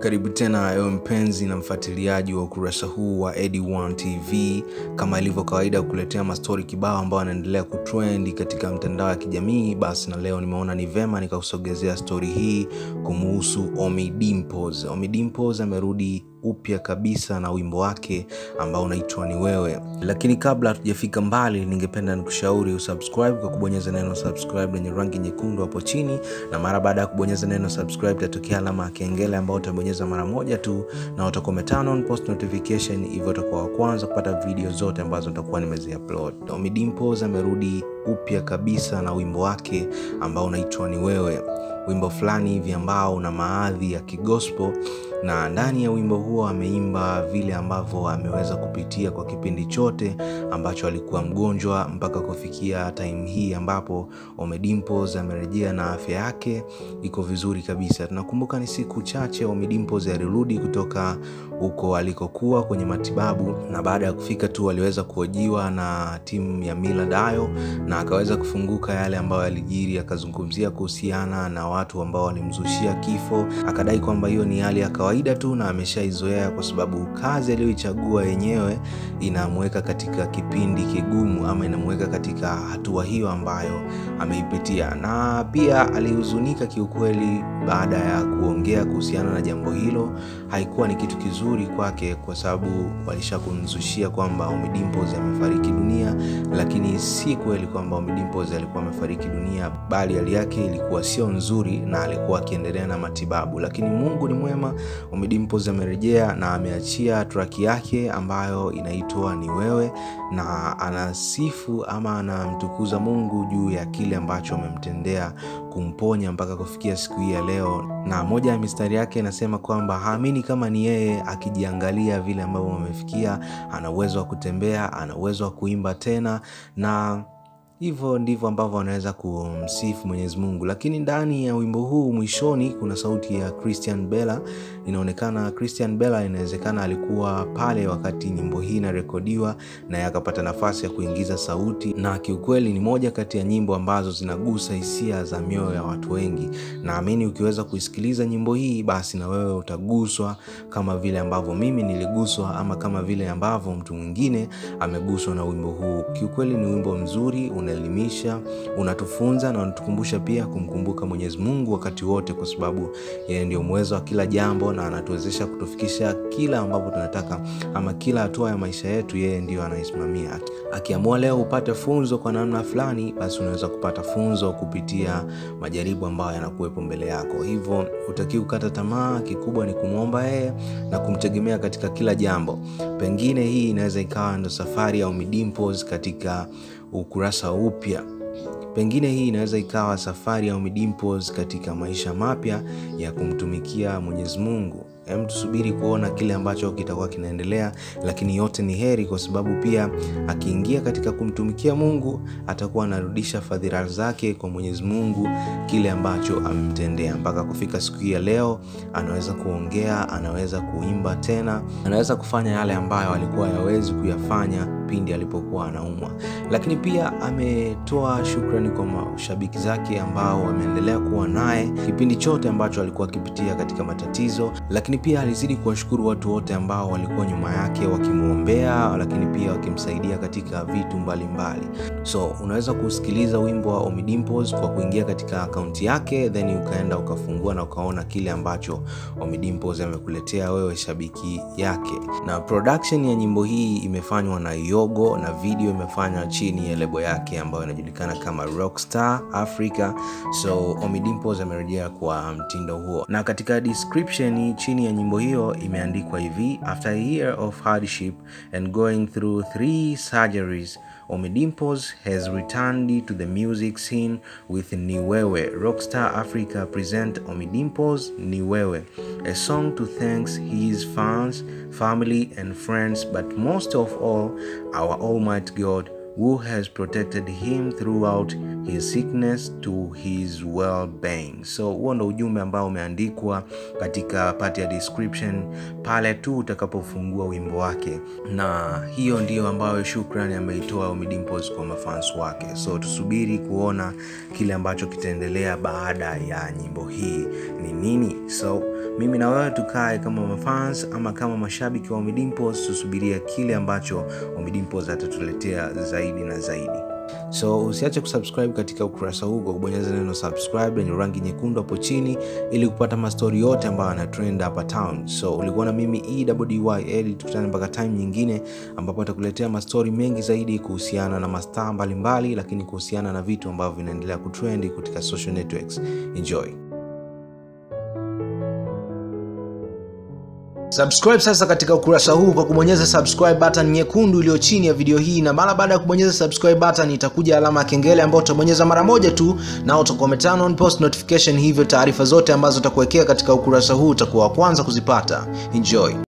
Karibu tena ewe mpenzi na mfuatiliaji wa ukurasa huu wa Edi1 TV. Kama ilivyo kawaida, kuletea mastori kibao ambayo anaendelea kutrendi katika mtandao ya kijamii. Basi na leo nimeona ni vema nikakusogezea stori hii kumuhusu omidimpos omidimpos amerudi upya kabisa na wimbo wake ambao unaitwa ni wewe. Lakini kabla hatujafika mbali, ningependa nikushauri usubscribe kwa kubonyeza neno subscribe lenye rangi nyekundu hapo chini, na mara baada ya kubonyeza neno subscribe itatokea alama ya kengele ambao utabonyeza mara moja tu, na utakuwa umeturn post notification, hivyo utakuwa wa kwanza kupata video zote ambazo nitakuwa nimeziupload. Ommy amerudi upya kabisa na wimbo wake ambao unaitwa ni wewe, wimbo fulani hivi ambao una maadhi ya kigospo na ndani ya wimbo huo ameimba vile ambavyo ameweza kupitia kwa kipindi chote ambacho alikuwa mgonjwa mpaka kufikia time hii ambapo Ommy Dimpoz amerejea na afya yake iko vizuri kabisa. Tunakumbuka ni siku chache Ommy Dimpoz alirudi kutoka huko alikokuwa kwenye matibabu, na baada ya kufika tu aliweza kuhojiwa na timu ya Millard Ayo na akaweza kufunguka yale ambayo alijiri, akazungumzia kuhusiana na watu ambao walimzushia kifo, akadai kwamba hiyo ni hali ya kawaida tu na ameshaizoea kwa sababu kazi aliyoichagua yenyewe inamweka katika kipindi kigumu ama inamweka katika hatua hiyo ambayo ameipitia, na pia alihuzunika kiukweli baada ya kuongea kuhusiana na jambo hilo. Haikuwa ni kitu kizuri kwake kwa sababu walishakumzushia kwamba Ommy Dimpoz amefariki dunia, lakini si kweli kwamba Ommy Dimpoz alikuwa amefariki dunia, bali hali yake ilikuwa sio nzuri na alikuwa akiendelea na matibabu. Lakini Mungu ni mwema, Ommy Dimpoz amerejea na ameachia traki yake ambayo inaitwa ni wewe, na anasifu ama anamtukuza Mungu juu ya kile ambacho amemtendea kumponya mpaka kufikia siku hii ya leo. Na moja ya mistari yake inasema kwamba haamini kama ni yeye, akijiangalia vile ambavyo amefikia, ana uwezo wa kutembea, ana uwezo wa kuimba tena na hivyo ndivyo ambavyo wanaweza kumsifu Mwenyezi Mungu. Lakini ndani ya wimbo huu mwishoni kuna sauti ya Christian Bella. Inaonekana Christian Bella inawezekana alikuwa pale wakati nyimbo hii inarekodiwa, naye akapata nafasi ya kuingiza sauti, na kiukweli ni moja kati ya nyimbo ambazo zinagusa hisia za mioyo ya watu wengi. Naamini ukiweza kuisikiliza nyimbo hii, basi na wewe utaguswa kama vile ambavyo mimi niliguswa, ama kama vile ambavyo mtu mwingine ameguswa na wimbo huu. Kiukweli ni wimbo mzuri unaelimisha unatufunza na unatukumbusha pia kumkumbuka Mwenyezi Mungu wakati wote, kwa sababu yeye ndio mwezo wa kila jambo na anatuwezesha kutufikisha kila ambapo tunataka, ama kila hatua ya maisha yetu, yeye ndio anaisimamia. Akiamua leo upate funzo kwa namna fulani, basi unaweza kupata funzo kupitia majaribu ambayo yanakuwepo mbele yako. Hivyo utaki kukata tamaa, kikubwa ni kumwomba yeye na kumtegemea katika kila jambo. Pengine hii inaweza ikawa ndo safari au midimpos katika ukurasa upya. Pengine hii inaweza ikawa safari au Ommy Dimpoz katika maisha mapya ya kumtumikia Mwenyezi Mungu. Hem, tusubiri kuona kile ambacho kitakuwa kinaendelea, lakini yote ni heri, kwa sababu pia akiingia katika kumtumikia Mungu atakuwa anarudisha fadhila zake kwa Mwenyezi Mungu, kile ambacho amemtendea mpaka kufika siku hii ya leo. Anaweza kuongea, anaweza kuimba tena, anaweza kufanya yale ambayo alikuwa yawezi kuyafanya pindi alipokuwa anaumwa. Lakini pia ametoa shukrani kwa mashabiki zake ambao wameendelea kuwa naye kipindi chote ambacho alikuwa akipitia katika matatizo, lakini pia alizidi kuwashukuru watu wote ambao walikuwa nyuma yake wakimwombea, lakini pia wakimsaidia katika vitu mbalimbali mbali. So unaweza kusikiliza wimbo wa Ommy Dimpoz kwa kuingia katika akaunti yake, then ukaenda ukafungua na ukaona kile ambacho Ommy Dimpoz amekuletea wewe shabiki yake. Na production ya nyimbo hii imefanywa na Yogo na video imefanywa chini ya lebo yake ambayo inajulikana kama Rockstar Africa. So Ommy Dimpoz amerejea kwa mtindo huo, na katika description chini ya nyimbo hiyo imeandikwa hivi: after a year of hardship and going through three surgeries Ommy Dimpoz has returned to the music scene with Ni Wewe. Rockstar Africa present Ommy Dimpoz Ni Wewe, a song to thanks his fans, family and friends, but most of all our Almighty God who has protected him throughout his sickness to his well-being. So huo ndo ujumbe ambao umeandikwa katika part ya description pale tu utakapofungua wimbo wake, na hiyo ndiyo ambayo shukrani ameitoa Ommy Dimpoz kwa mafans wake. So tusubiri kuona kile ambacho kitaendelea baada ya nyimbo hii ni nini. So mimi na wewe tukae kama mafans ama kama mashabiki wa Ommy Dimpoz, tusubiria kile ambacho Ommy Dimpoz atatuletea zaidi na zaidi. So usiache kusubscribe katika ukurasa huu kwa kubonyeza neno subscribe lenye rangi nyekundu hapo chini ili kupata mastori yote ambayo yana trend hapa town. So ulikuwa na mimi EWYL, tukutane mpaka time nyingine ambapo atakuletea mastori mengi zaidi kuhusiana na mastaa mbalimbali, lakini kuhusiana na vitu ambavyo vinaendelea kutrend katika social networks. Enjoy. Subscribe sasa katika ukurasa huu kwa kubonyeza subscribe button nyekundu iliyo chini ya video hii, na mara baada ya kubonyeza subscribe button itakuja alama ya kengele ambayo utabonyeza mara moja tu, na utakuwa on post notification, hivyo taarifa zote ambazo utakuwekea katika ukurasa huu utakuwa wa kwanza kuzipata. Enjoy.